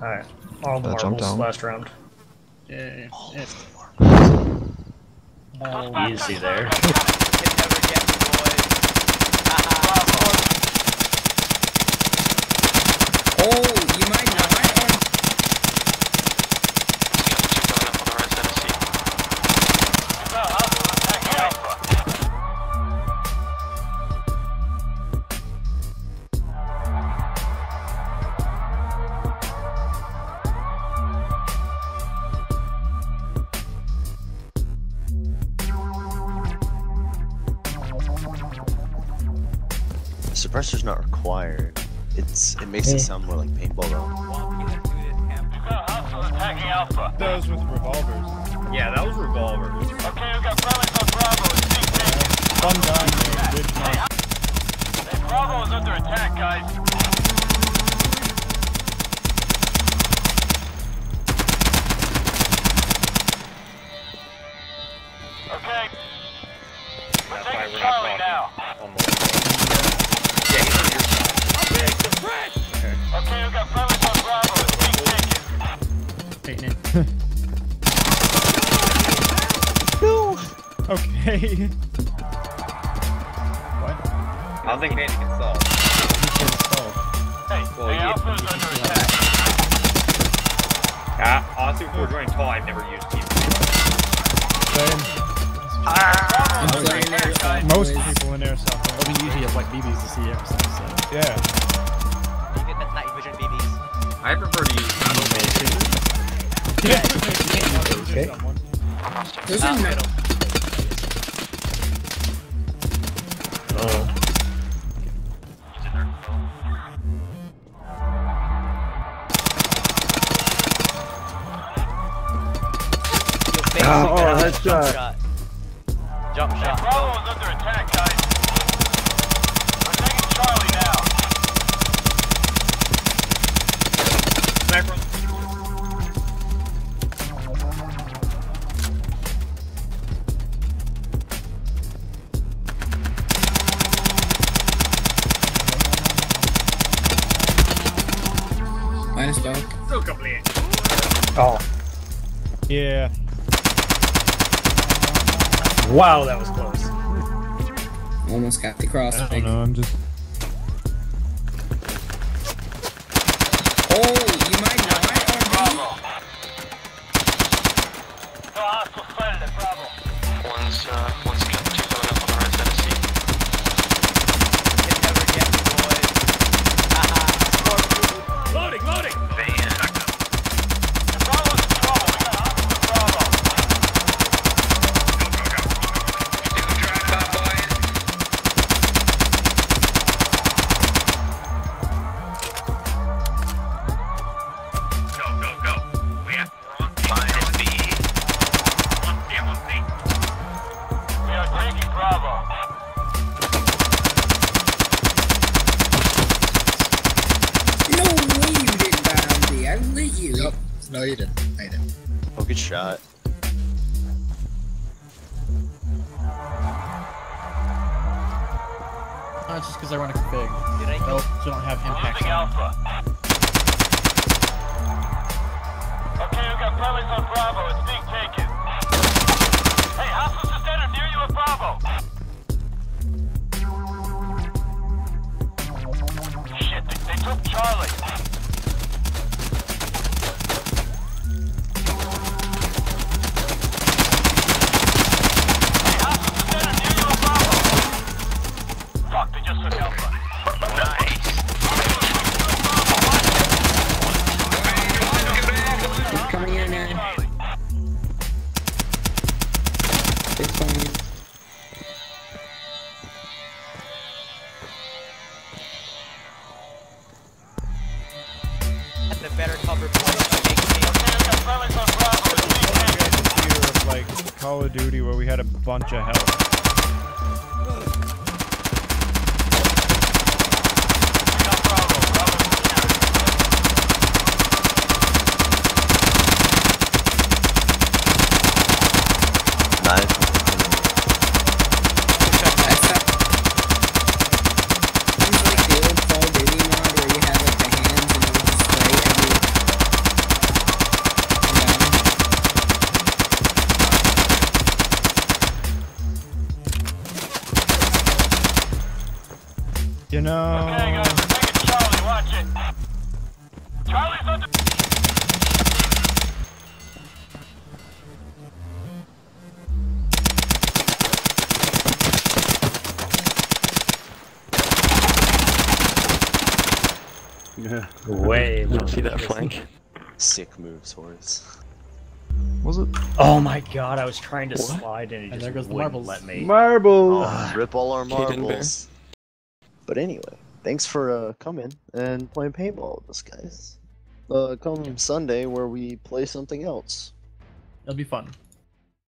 Alright. All the Uh, jump marbles down. last round. Yeah. yeah. Easy there. Suppressor's not required. It's it makes it sound more like paintball though. Alpha. Those with revolvers. Yeah, that was revolvers. Okay, we got friendlies on Bravo. It's being taken. Fun time, man. Good night. Hey, Bravo is under attack, guys. Okay. We're taking Charlie now. Okay, we got friendlies on Bravo. It's. Taking it. Okay. what? I don't think Manny can solve. Hey, Well, hey, yeah. Alpha is under attack. Yeah, honestly, before joining TAW, I've never used Team. I'm playing airsoft, Most people in airsoft. Well, we usually have white BBs to see everything, so. Yeah. Okay. Those are not. Oh. Oh, it, oh, get out, headshot. Jump shot. Oh, jump. Bravo is under attack, Minus dog. Oh. Yeah. Wow, that was close. Almost got the cross. I don't know. I'm just. Oh, No you didn't bounty. I lit you. Nope. No, you didn't. I didn't. Oh, good shot. No, it's just because I run a config. Did I Nope, so I don't have impact on. Alpha. Okay, we got friendlies on Bravo. It's being taken. Like Call of Duty where we had a bunch of health. Nice. That's not. Sounds like the old Call of Duty mod where you had like the hands and it would just spray every You know. Okay, guys, we're taking Charlie. Watch it. Charlie's under. Way. You more don't see that flank? Sick moves, Horace. Was it? Oh my god, I was trying to What? slide and it And just there goes the wouldn't marbles. let me. Marble. Oh, rip all our marbles. But anyway, thanks for uh, coming and playing paintball with us, guys. Uh, come Sunday where we play something else. It'll be fun.